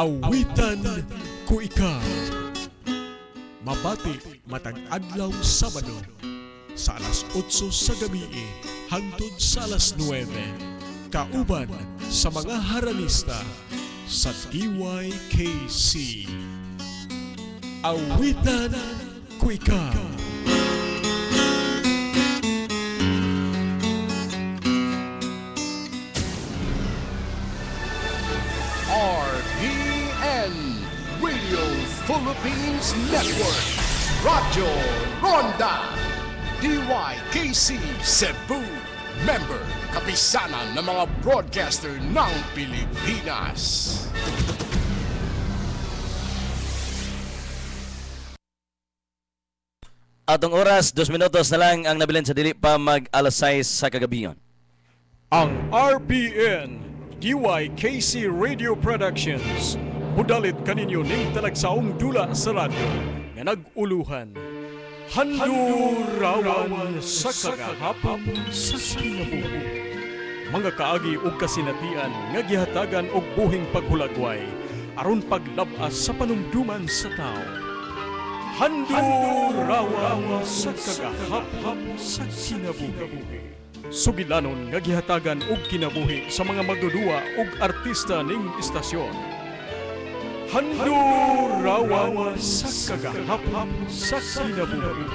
Awitan ko ikaw. Mabati matag adlaw Sabado sa alas 8 sa gabi hangtod sa alas 9. Kauban sa mga haranista sa DYKC. Awitan ko ikaw. Philippines Network. Radyo Ronda. DYKC Cebu. Member Kapisanan ng mga broadcaster ng Pilipinas. Atong oras, dos minutos na lang ang nabilin sa dili pa mag alas 6 sa kagabiyon. Ang RPN DYKC Radio Productions Mudalit kaninyo ning talagsaong dula sa radyo nga nag-uluhan. Handurawan sa kagahapon sa kinabuhi. Mga kaagi ug kasinatian nga gihatagan og buhing paghulagway aron paglabas sa panumduman sa tao. Handurawan sa kagahapon sa kinabuhi. Sugilanon nga gihatagan og kinabuhi sa mga magdudua ug artista ning istasyon. Handurawan sa kagahapon sa kinabuhi.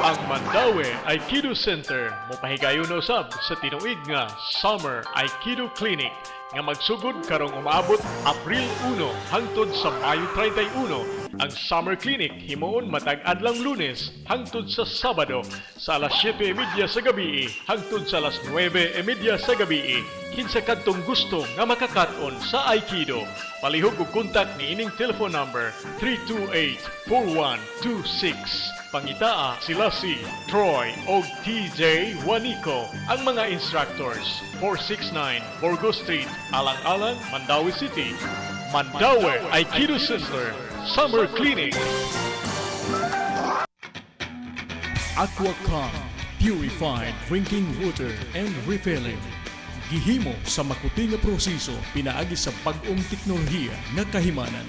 Ang Mandawi Aikido Center mopahigayon na usab sa tinuig nga Summer Aikido Clinic nga magsugod karong umaabot April 1 hangtod sa Mayo 31. Ang Summer Clinic himuon matag adlang Lunes hangtod sa Sabado sa alas 7:30 sa gabi hangtod sa alas 9:30 sa gabi. Kinsa kadtong gusto nga makakaton sa Aikido. Palihog og kontak ni ining telephone number 328-4126. Pangitaa sila si Troy o TJ Juanico, ang mga instructors. 469 Borgo Street, Alang-Alang, Mandawi City. Mandawi Aikido Center, Summer Clinic. Aquacom Purified Drinking Water and Refilling. Gihimo sa makuti nga proseso pinaagi sa bag-ong teknolohiya nga kahimanan.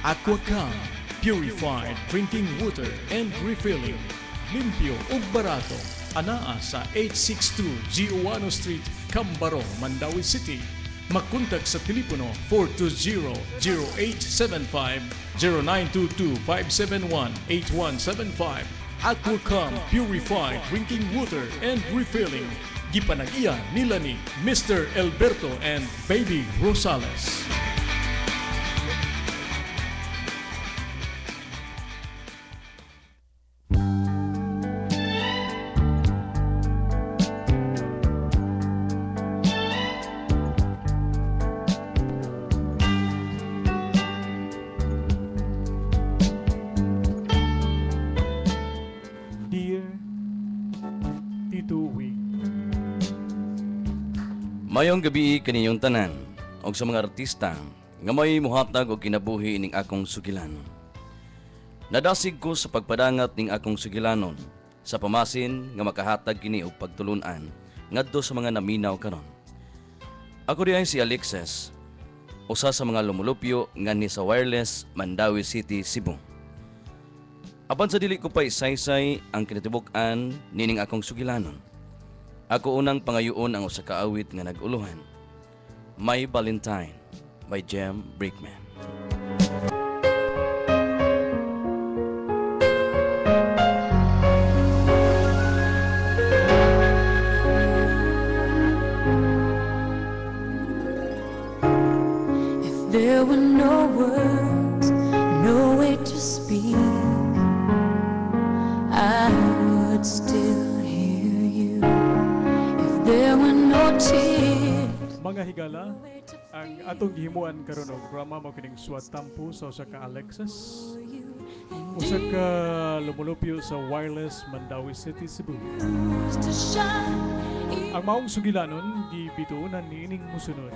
Aquacom Purified Drinking Water and Refilling. Limpyo ug barato. Anaa sa 862 Giovanno Street, Cambarong, Mandawi City. Makontak sa telepono 420-0875-0922-571-8175 Aquacom Purified Drinking Water and Refilling. Gipanagiya nila ni Mr. Alberto and Baby Rosales. Mayong gabi kaninyong tanan og sa mga artista nga may muhatag og kinabuhi ning akong sugilan. Nadasig ko sa pagpadangat ning akong sugilanon sa pamasin nga makahatag kini og pagtulunan ngadto sa mga naminaw karon. Ako diay si Alexis, usa sa mga lumulupyo nga ni sa Wireless Mandawi City, Cebu. Apan sa dili ko pa isaysay ang kinatibuk-an nining akong sugilanon. Ako unang pangayoon ang usa ka nga naguluhan. My Valentine by Jem Brickman. If there were no words, no way to speak, I would still Mga higala, ang atong gihimuan karon og drama mo kining Tampo sa usa ka Alexis. Usa ka lumulupyo sa wireless Mandawi City, Cebu. Ang maong sugilanon, gibituunan ni ining musunod.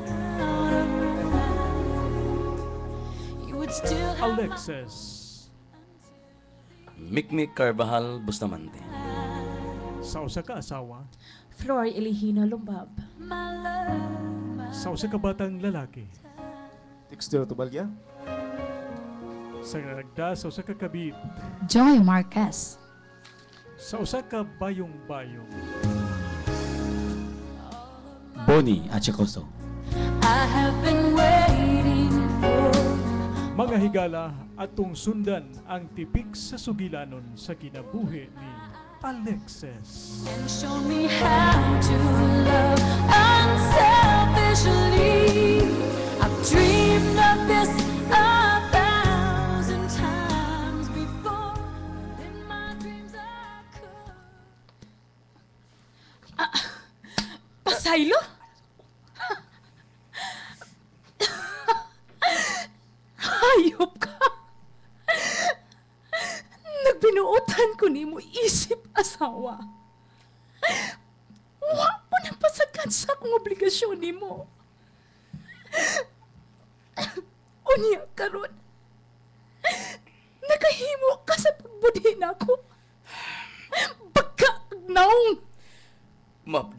Alexis. Mikmik Carvajal Bustamante. Sa usa ka asawa, Flor Elihino Lumbab. sa usa ka batang lalaki, Textile Tubalya. sa nagda sa usa ka kabit, Joy Marquez. sa usa ka bayong-bayong, Bonnie Achacoso. Mga higala atong sundan ang tipik sa sugilanon sa kinabuhi ni Alexis.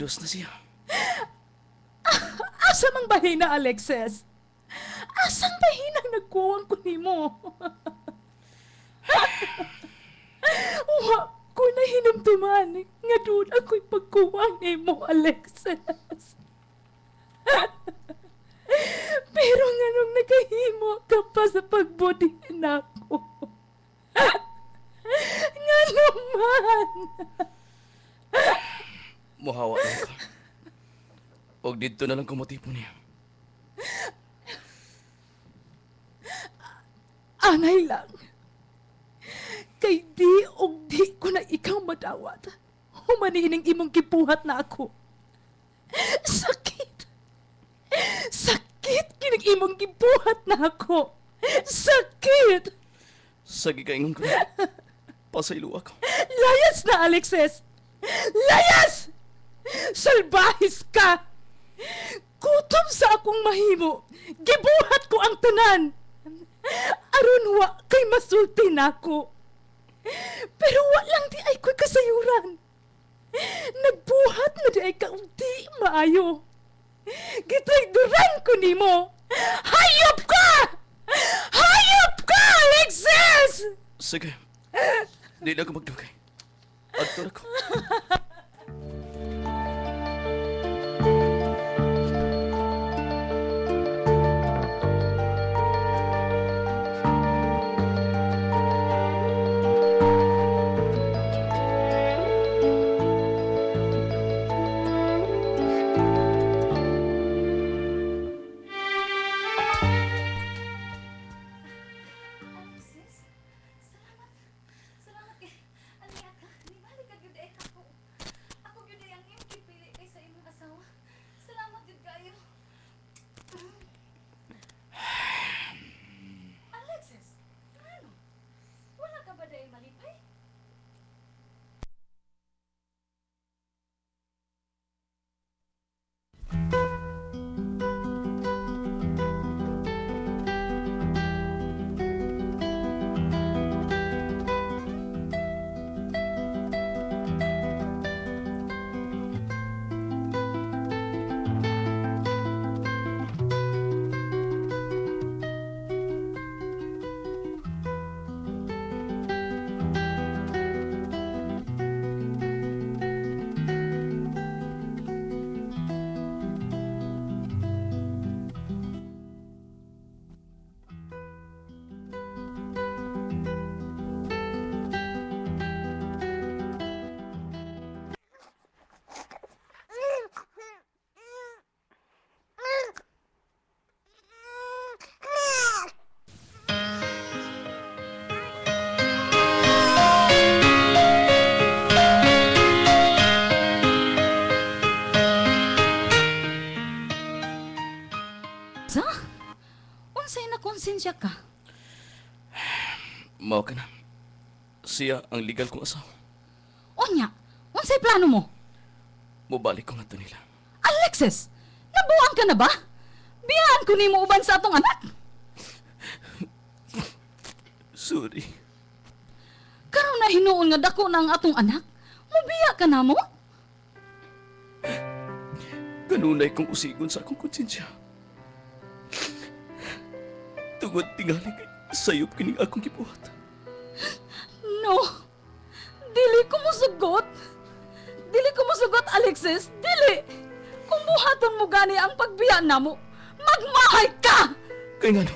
Mabdos na siya. Asa mang bahina, Alexis? Asang bahina nagkuwang ko nimo? Wa ko na hinumduman nga doon ako'y pagkuwang nimo, Alexis. Pero nga nung nakahimo ka pa sa pagbudin ako. nga naman. Muhawa lang ko. Og dito na lang kumutipon niya. Anay lang. Kay di og di ko na ikaw madawat. Humanining imong kipuhat na ako. Sakit. Sakit kinig imong kipuhat na ako. Sakit. Sa gikaingon ko na. Pasaylo ako. Layas na, Alexis. Layas! Salbahis ka! Kutob sa akong mahimo. Gibuhat ko ang tanan. Aron wa kay masulti nako. Pero wa lang di ay ko'y kasayuran. Nagbuhat na di ay kaunti maayo. Gitagduran ko nimo. Hayop ka! Hayop ka, Alexis! Sige. Di na ako magdugay. Adto na Siya ang legal kong asawa. Onya, unsay plano mo? Mubalik ko nga to nila. Alexis, nabuang ka na ba? Biyaan ko nimo uban sa atong anak. Sorry. Karon na hinuon nga dako na ang atong anak. Mubiya ka na mo? Kanunay kong usigon sa akong konsensya. Tungod tingali kay sayop kining akong gibuhat. No. Dili ko musugot. Dili ko musugot, Alexis. Dili. Kung buhaton mo gani ang pagbiya namo, magmahay ka! Kay ngano?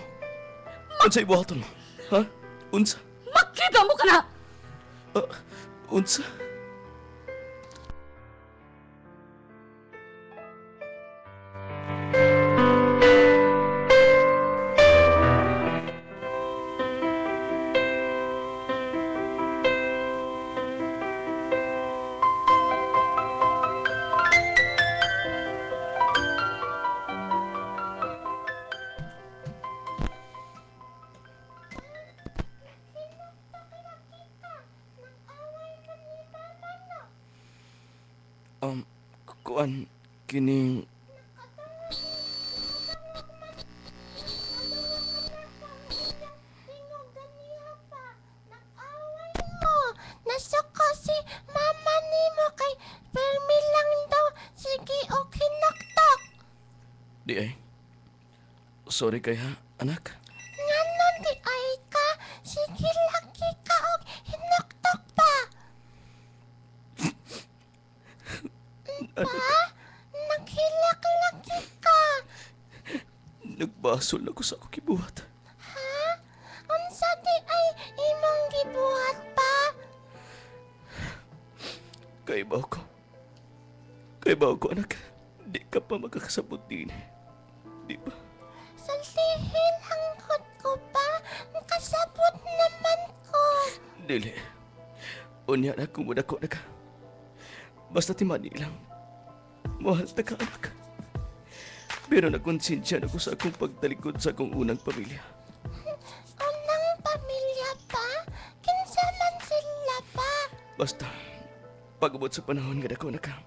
Unsay buhaton mo? Ha? Unsa? Makita mo ka na! Ah, unsa? Um, Sorry kay ha, anak. Nganon di ay ka. Sige, laki ka og hinaktak pa. Pa? Naghilak-laki ka. Nagbasol ako sa akong gibuhat. Ha? Unsa di ay imong gibuhat pa? Kay baw ko. Kay baw ko, anak. Di ka pa makakasabot din. Di Unya na ka. Basta timani lang. Mahal na ka, anak. Pero nakonsensya na ko sa akong pagtalikod sa akong unang pamilya. Unang pamilya pa? Kinsa man sila pa? Basta, pagabot sa panahon nga dako na ka,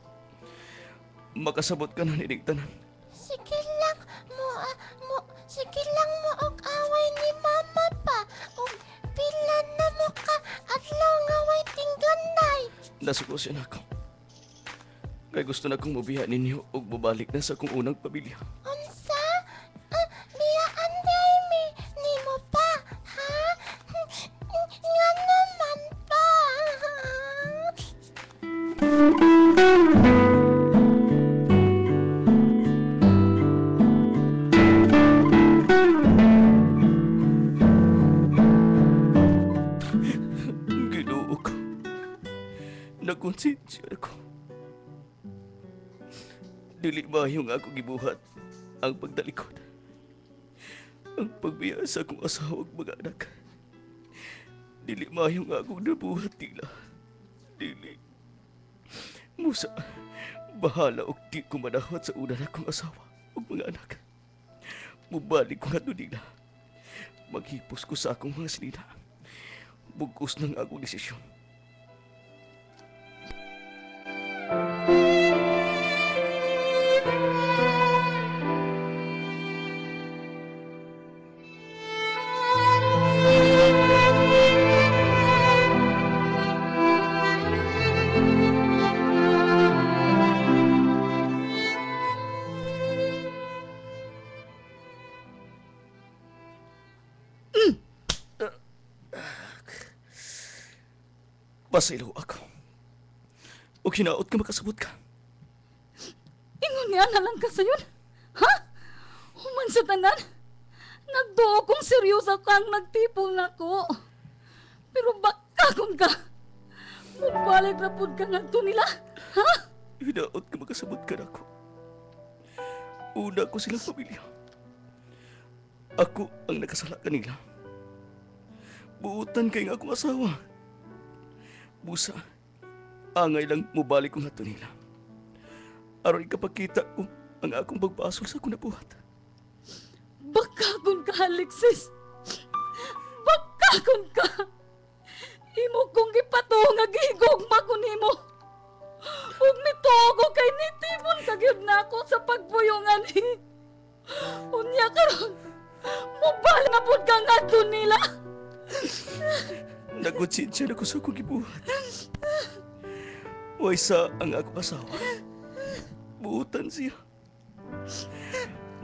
makasabot ka na nining tanan. Sige lang mo, ah, mo, sige lang mo og away ni mama pa. Og pila na mo ka adlaw nga way tingganay. Nasuko siya na ako. Kaya gusto na kong mabiha ninyo o bubalik na sa akong unang pamilya. Dili maayo nga ako gibuhat ang pagdalikod. Ang pagbiya sa akong asawa ug mga anak. Dili maayo nga ako nabuhat nila. Dili. Musa, bahala og di ko manahot sa una na akong asawa ug mga anak. Mubalik ko nga nila. Maghipos ko sa akong mga sinina. Bugos ng akong desisyon. Pasilaw ako. O hinaot ka makasabot ka. Ingon nga na lang ka sayon. Ha? Human sa tanan. Nagduo kong seryoso kang nagtipol na ko. Pero baka kung ka. Mubalik na pud ka nga to nila. Ha? Hinaot ka makasabot ka na ako. Una ko silang pamilya. Ako ang nakasala kanila. Buutan kay nga akong asawa. Busa, angay lang mubalik ko nga to nila. Aron ikapakita ko ang akong pagpasol sa akong nabuhat. Baka kung ka, Alexis. Baka kung ka. Imo kong gipato nga gigugma ko nimo. Ug mitugo kay nitibon kagyud nako sa pagbuyongan ni. Unya karon. Mobal nga pud ka ngadto nila. Nagkutsitsya na ko sa akong gibuhat. Way sa ang ako asawa. Buutan siya.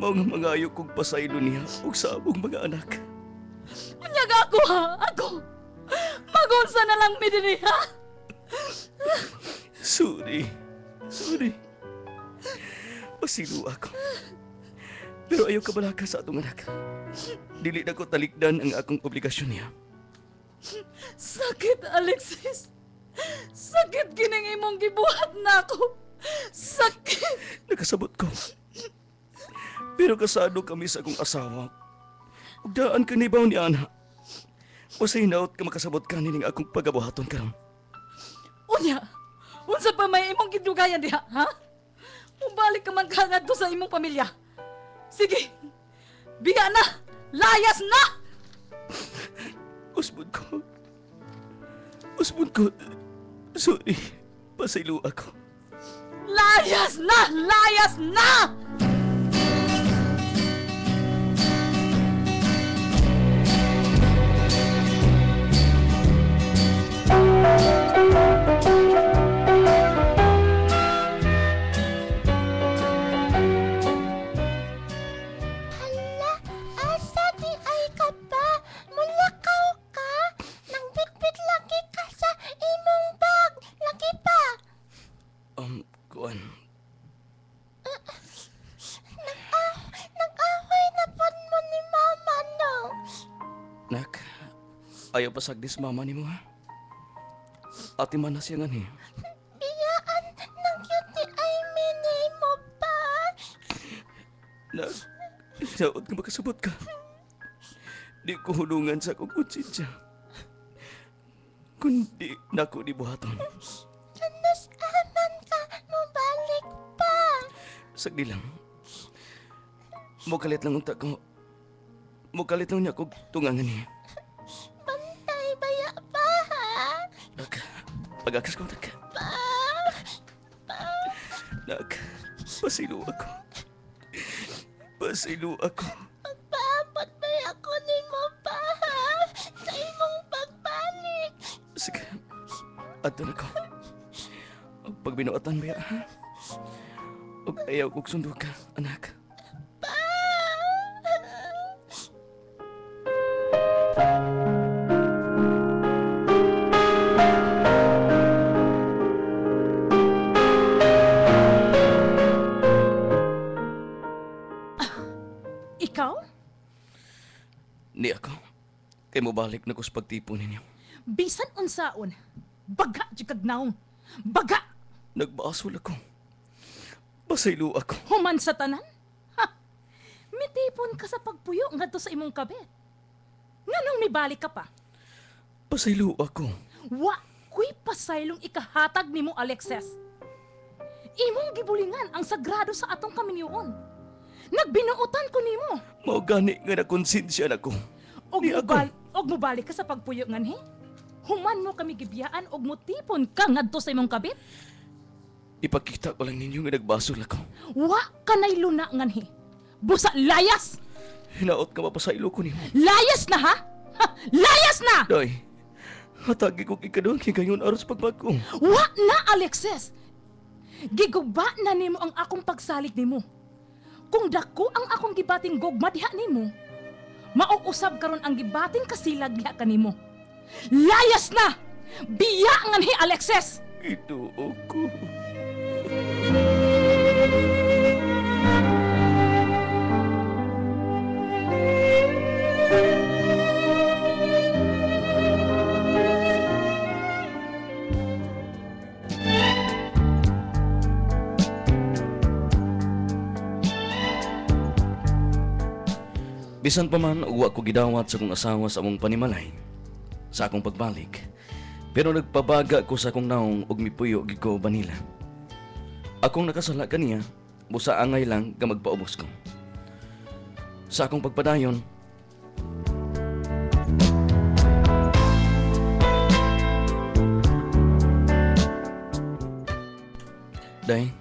Mao nga mga ayo kong pasaylo niya ug sa among mga anak. Unyag ako ha, ako. Magunsa na lang mi dinhi ha. Sorry. Sorry. Pasilo ako. Pero ayaw ka balaka sa atong anak. Dili na ko talikdan ang akong obligasyon niya. Sakit, Alexis. Sakit kining imong gibuhat na ako. Sakit. Nakasabot ko. Pero kasado kami sa akong asawa. Ug daan ka nibaw ni Ana. Usay naot ka makasabot ka nining akong pagabuhaton karon. Unya, unsa pa may imong gidugayan diha, ha? Mubalik ka man kagad sa imong pamilya. Sige, biya na! Layas na! Usbon ko. Usbon ko. Sorry. Pasaylo ako. Layas na! Layas na! Hala, ayaw pa sagdis mama ni mo ha? Ati man na siya nga ni. Biyaan ng cute ni ay mini mo ba? Nak, naot ka makasabot ka. Di ko hulungan sa akong kutsitsya. Kundi nako di buhaton. Kanos aman ka mo balik pa? Sagdi lang. Mukalit lang unta ko. Mukalit lang niya kog tungangan niya. Pagakas ko nak. Nak, pasilo ako. Pasilo ako. Magpaabot baya ko ni mo pa, ha? Sa imong pagbalik. Sige, ato na ko. Pag binuatan ba ha? Og ayaw kog sundo ka, anak. Kay mo balik na ko sa pagtipon ninyo. Bisan unsaon. Baga, jikag naong. Baga! Nagbasol ako. Pasaylo ako. Human sa tanan? Ha? Mitipon ka sa pagpuyo ngadto sa imong kabit. Nganong mibalik ka pa? Pasaylo ako. Wa kuy pasaylong ikahatag nimo Alexis. Imong gibulingan ang sagrado sa atong kaminyoon. Nagbinuotan ko nimo. Mao gani nga na konsensya na ko. Og Ni ako. Og mubalik ka sa pagpuyo nganhi. Human mo kami gibiyaan og mutipon ka ngadto sa imong kabit. Ipakita ko lang ninyo nga nagbasol ako. Wa kanay luna nganhi. Busa layas! Hinaot ka mapasaylo ko nimo. Layas na ha? ha layas na! Day, hatagi ko kikadong higayon aros pagbago. Wa na Alexis! Giguba na nimo ang akong pagsalig nimo. Kung dako ang akong gibating gugma diha nimo, mauusab karon ang gibating kasilag kanimo. Layas na! Biya nganhi Alexis! Ito ako. Bisan pa man uwa ko gidawat sa akong asawa sa among panimalay sa akong pagbalik. Pero nagpabaga ko sa akong naong ug mipuyo gid ko banila. Akong nakasala kaniya, busa angay lang nga magpaubos ko. Sa akong pagpadayon, Day,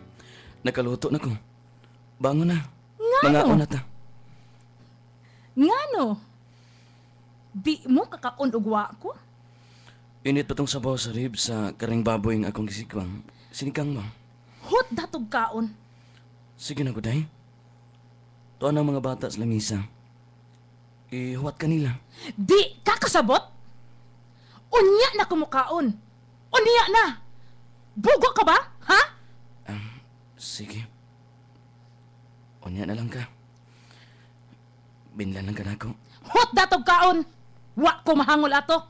nakaluto na ko. Bangon na. Mga Ngano? na ta. Ngano? Di mo kakaon og wa ko? Init pa tong sabaw sa rib sa karing baboy nga akong gisikwang. Sinigang mo. Hot datog kaon. Sige na, Guday. Tuan ang mga bata sa lamisa. Ihuwat kanila. Di kakasabot? Unya na kumukaon. Unya na. Bugo ka ba? Ha? Sige. Unya na lang ka. Binlan lang ka na ako. Hot datog kaon. Wa ko mahangol ato.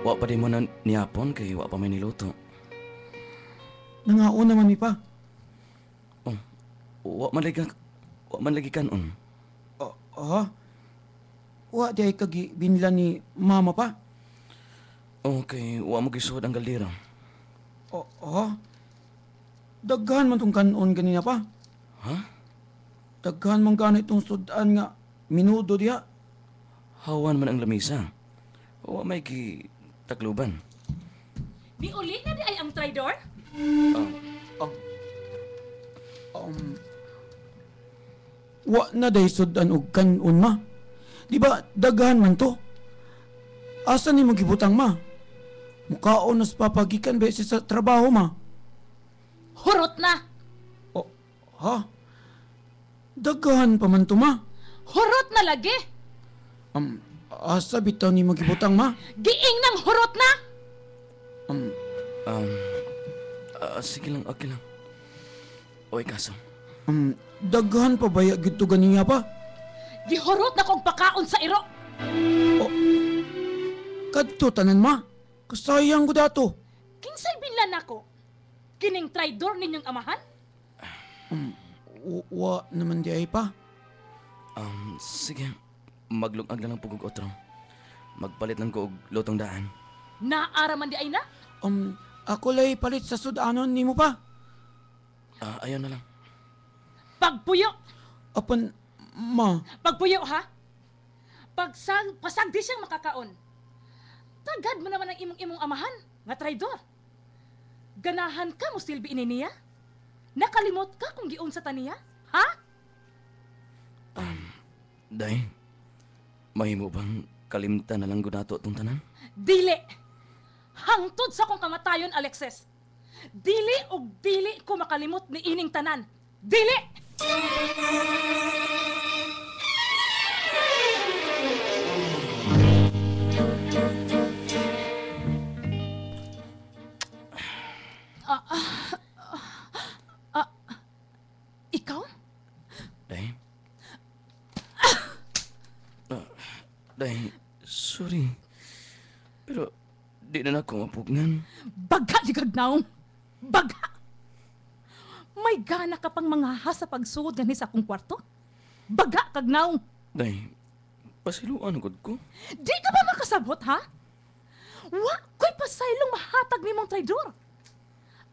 Wa pa di mo na niyapon kay wa pa may niluto. Nangaon naman mi pa. Wa man lagi wa man lagi kanon. Ah? Wa di ay kagi binlan ni mama pa. Okay, wa mo gisud ang galdira. Oh, ah? Daghan man tong kanon ganina pa. Ha? Daghan man gani itong sudan nga minudo diha. Hawan man ang lamisa. Wa may ki takluban. Ni uli na di ay ang traidor? Um, wa na day sudan og kanon ma. Di ba daghan man to? Asa ni magibutang ma? Mukaon nas papagikan beses sa trabaho ma. Hurot na. Ha? Daghan pa man to ma. Hurot na lagi. Um, asa bitaw ni magibutang ma? Giing ng hurot na. Ah, sige lang, okay lang. Oy, kaso. um, daghan pa baya gito ganiya pa? Gihurot na kong pakaon sa iro. Kadto tanan ma. Kasayang ko dato. Kinsay binlan ako? Kining traidor ninyong amahan? Um, wa naman di ay pa. Um, sige. Maglungag lang pugog otro. Magpalit lang ko og lutong daan. Naara man di ay na? Um, ako lay palit sa sudanon nimo pa. Ah, ayaw na lang. Pagpuyo. Apan, ma, Pagpuyo ha? Pagsag, pasagdi siyang makakaon. Tagad mo naman ang imong-imong amahan, nga traidor. Ganahan ka mo silbi ini niya? Nakalimot ka kung giun sa taniya? Ha? Day, mahimo bang kalimtan na lang ko nato itong tanan? Dili! Hangtod sa kong kamatayon, Alexis. Dili og dili ko makalimot ni ining tanan. Dili! Ah, ah, ah, ah, ikaw? Day? Ah, day, sorry. Di na ako mapugnan. Baga di kagnaong. Baga! May gana ka pang mangaha sa pagsugod gani sa akong kwarto? Baga kagnaong. Day, pasiluan agad ko. Di ka ba makasabot, ha? Wa ko'y pasaylong mahatag ni mong traidor.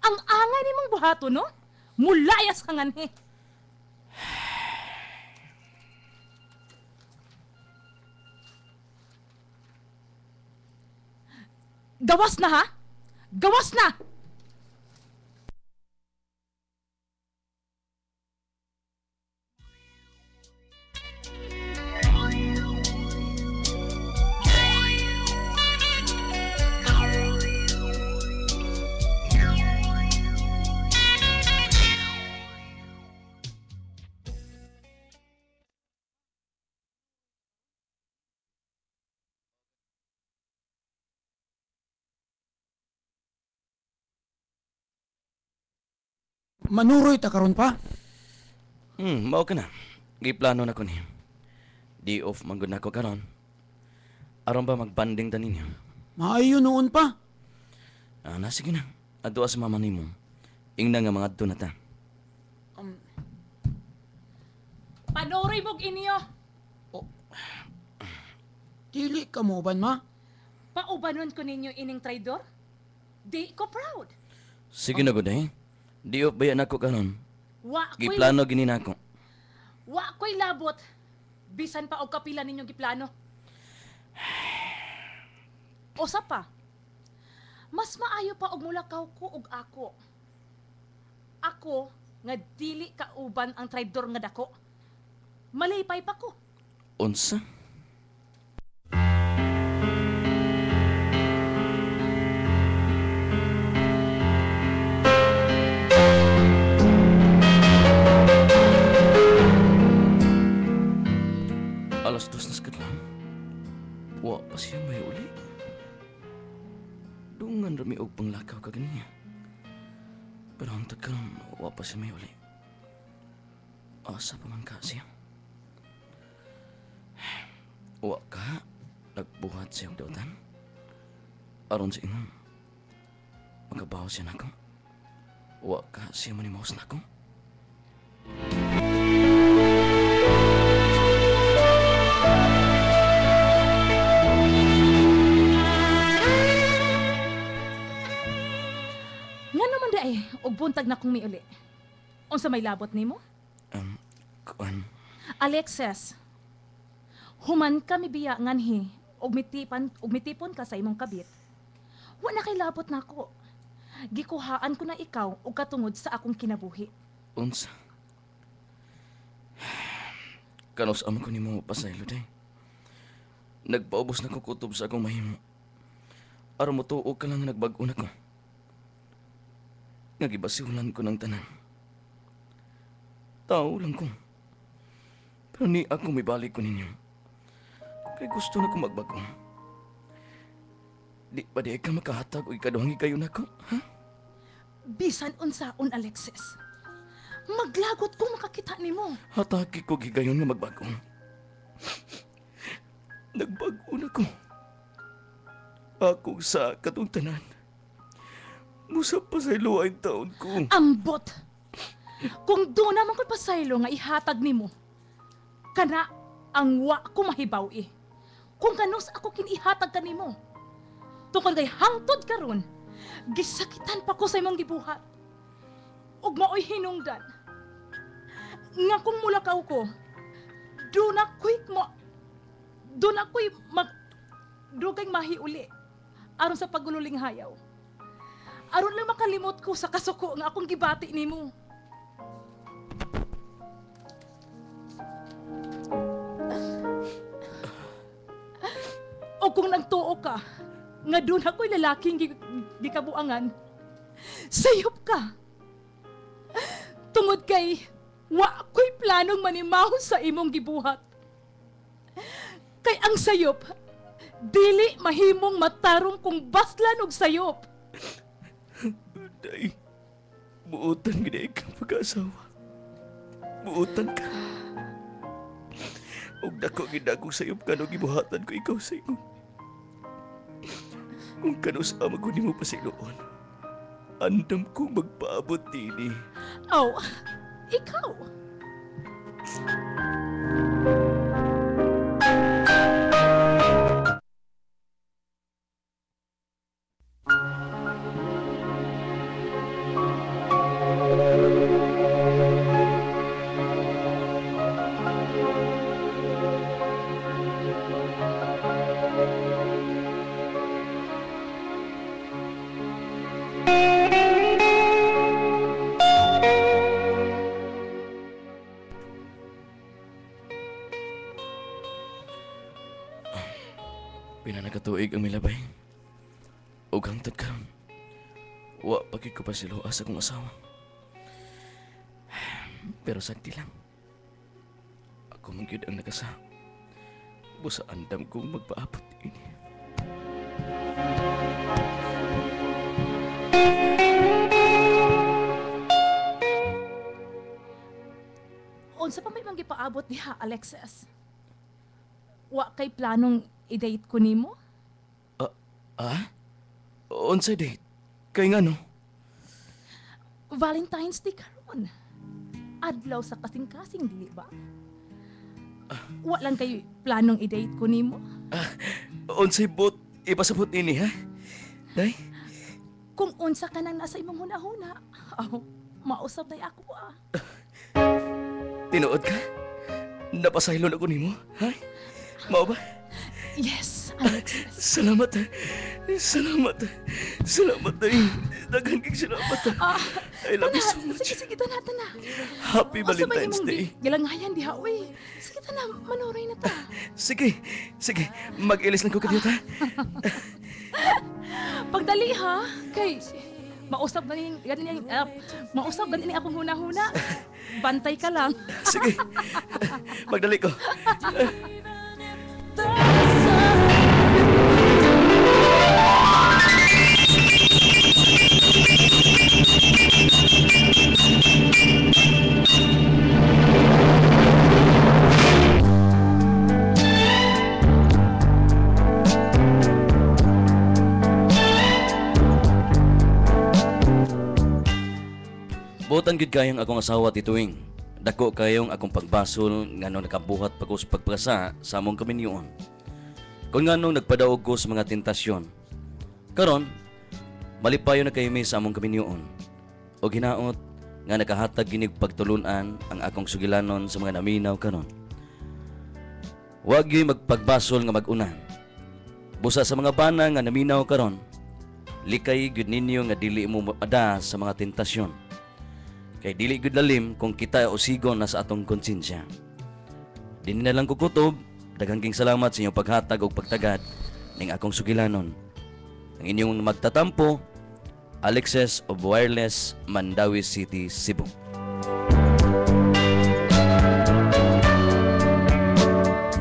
Ang angay ni mong buhato, no? Mulayas ka nganhi. Gawas na, ha? Gawas na! Manuroy ta karon pa. Hmm, mao ka na. Giplano na ko ni. Di off manggod na ko karon. Aron ba magbanding ta ninyo? Maayo noon pa. Ah, na sige na. Adto sa mama nimo. Ingna nga mga adto na ta. Panoray mog inyo. Dili ka mo ban ma? Paubanon ko ninyo ining traidor? Di ko proud. Sige na gud eh. Di off bayan ako karon. Wa ko'y Giplano gini nako. Wa ko'y labot. Bisan pa og kapila ninyong giplano. Osa pa. Mas maayo pa og mulakaw ko og ako. Ako nga dili kauban ang traidor nga dako. Malipay pa ko. Unsa? Dungan rami og panglakaw ka ganiya. Pero ang tagang wa pa siya may uli. Asa pa man ka siya? Wa ka nagbuhat siya dautan. Aron sa ingon. Magabaw siya nako. Wa ka siya buntag na kong mi uli. Unsa may labot nimo? Um, kuan. Alexis, human kami biya nganhi og mitipan og mitipon ka sa imong kabit. Wa na kay labot nako. Gikuhaan ko na ikaw og katungod sa akong kinabuhi. Unsa? Kanos am ko nimo pasaylo day. Nagpaubos na ko kutob sa akong mahimo. Aron mo tuog ka lang nagbag-o na ko. Nagibasihulan ko ng tanan. Tao lang ko. Pero ni ako may balik ko ninyo. Kay gusto na ko magbago. Di pa di ka makahatag o ikaduhangi kayo na ko, ha? Bisan unsaon Alexis. Maglagot kung makakita nimo. Hataki ko gigayon nga magbago. Nagbago na ko. Ako sa katong tanan. Musa pa sa iluwain taon ko. Ambot. Kung doon naman ko pasaylo nga ihatag nimo. Kana ang wa ko mahibaw eh. Kung kanos ako kinihatag kanimo. Tungkol kay hangtod karon, gisakitan pa ko sa imong gibuhat. Ug maoy hinungdan. Nga kung mulakaw ko, doon ako'y ma... Doon ako'y mag... Dugay mahi uli. Aron sa pagululing hayaw. Aron lang makalimot ko sa kasuko nga akong gibati nimo. O kung nagtuo ka, nga doon ako'y lalaking gi- gikabuangan, sayop ka. Tungod kay, wa ko'y planong manimahon sa imong gibuhat. Kay ang sayop, dili mahimong matarong kung baslan og sayop. Day, buutan gina ka pag-asawa. Buutan ka. Ug dako gid ako sayop ka no gibuhatan ko ikaw sa ingon. Kung kanus ama ko nimo pasiluon. Andam kong magpaabot dini. Aw, ikaw. Pagid ko pa siluha sa akong asawa. Pero sakti lang. Ako man gyud ang nakasa. Busa andam kong magpaabot ini. Unsa pa may mang gipaabot diha, Alexis? Wa kay planong i-date ko nimo? Ah? Unsay date? Kay nga no? Valentine's Day karon. Adlaw sa kasing-kasing dili ba? Wa lang kayo planong i-date ko nimo? Unsay bot ipasabot ini ha? Day? Kung unsa ka nang nasa imong hunahuna, aw, mausap day ako ah. Tinuod ka? napasaylo na ko nimo. Ha? Mao ba? Yes, Alexis. Salamat. ah. Salamat. ah. Salamat ay. Daghan kig salamat. ah. I love you so much. sige, sige, tana, tana. Happy ba Valentine's Day. Gilangayan diha, uy. Sige, tana, manuray na ta. Sige, sige. Mag-ilis lang ko kadiyot ha. Pagdali ha, kay mausap ganin ganin uh, mausap ganin akong huna-huna. Bantay ka lang. Sige. Magdali ko. Butan gid kayong akong asawa tituing. Dako kayong akong pagbasol ngano nakabuhat pa ko sa pagprasa sa among kaminyoon. Kung ngano nagpadaog ko sa mga tentasyon. Karon, malipayo na kayo sa among kaminyoon. O ginaot nga nakahatag ginig pagtulunan ang akong sugilanon sa mga naminaw karon. Huwag yo'y magpagbasol nga magunan. Busa sa mga bana nga naminaw karon, likay gyud ninyo nga dili mo ada sa mga tentasyon. Kay dili gyud lalim kung kita usigon na sa atong konsensya. Dinhi na lang ko kutob, daghang king salamat sa inyong paghatag og pagtagad ning akong sugilanon. Ang inyong magtatampo, Alexis of Wireless, Mandawi City, Cebu.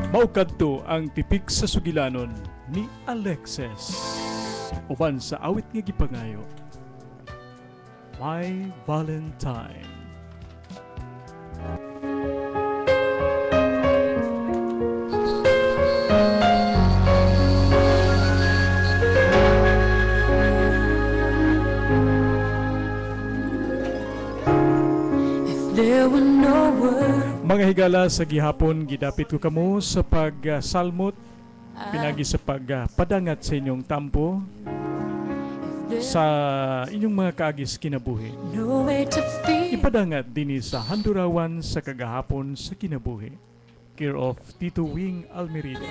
Maukadto ang tipik sa sugilanon ni Alexis. Uban sa awit nga gipangayo. My Valentine. Mga higala sa gihapon, gidapit ko kamo sa pagsalmot, pinagi sa pagpadangat sa inyong tampo, sa inyong mga kaagis kinabuhi. Ipadangat din sa handurawan sa kagahapon sa kinabuhi. Care of Tito Wing Almerida.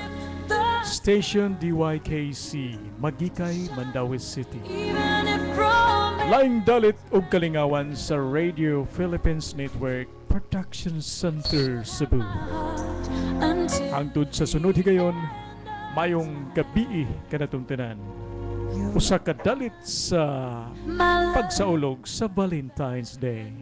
Station DYKC, Magikay, Mandawi City. Laing dalit og kalingawan sa Radio Philippines Network Production Center Cebu. Hangtod sa sunod higayon, mayong gabi kanatong tanan. Usa ka dalit sa pagsaulog sa Valentine's Day.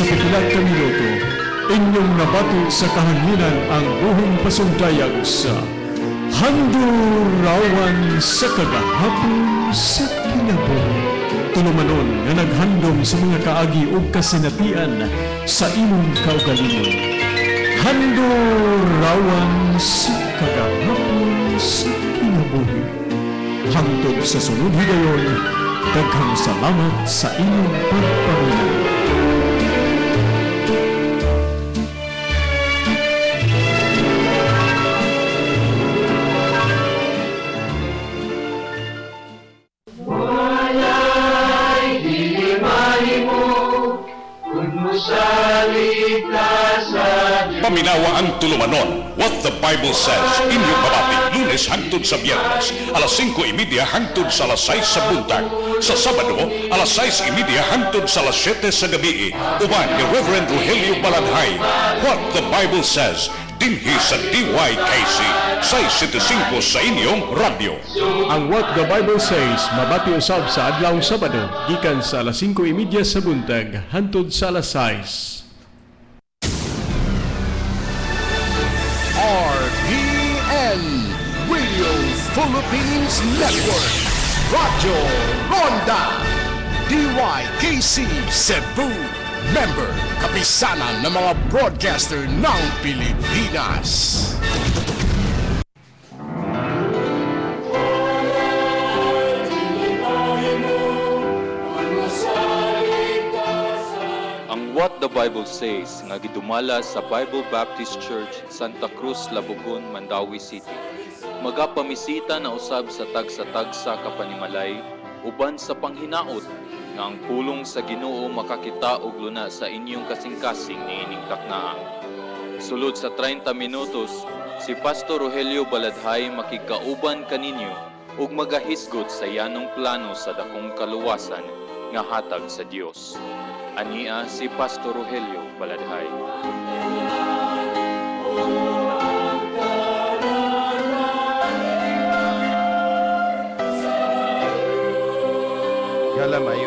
Sa pipilat ka inyong nabati sa kahanginan ang buhong pasundayag sa Handurawan sa kagahapon sa kinabuhi. Tulumanon nga naghandom sa mga kaagi ug kasinatian sa imong kaugalingon. Handurawan sa kagahapon sa kinabuhi. Hangtod sa sunod higayon, daghang salamat sa inyong pagpaminaw. Tulumanon. What the Bible says. Inyong babati. Lunes hangtod sa biyernes. Alas 5.30 hangtod sa alas 6 sa buntag. Sa Sabado, alas 6.30 hangtod sa alas 7 sa gabi. Uban ni Reverend Rogelio Baladhay. What the Bible says. Dinhi sa DYKC. 675 sa inyong radyo. Ang What the Bible Says mabati usab sa adlaw Sabado gikan sa alas 5:30 sa buntag hantod sa alas 6. Philippines Network. Radyo Ronda. DYKC Cebu. Member, kapisanan ng mga broadcaster ng Pilipinas. What the Bible Says nga gidumala sa Bible Baptist Church, Santa Cruz, Labugon, Mandawi City. Magapamisita na usab sa tagsa-tagsa kapanimalay uban sa panghinaot nga ang pulong sa Ginoo makakita og luna sa inyong kasing-kasing niining taknaan. Sulod sa 30 minutos, si Pastor Rogelio Baladhay makigkauban kaninyo ug magahisgot sa yanong plano sa dakong kaluwasan nga hatag sa Dios. Ania si Pastor Rogelio Baladhay. Kala mayong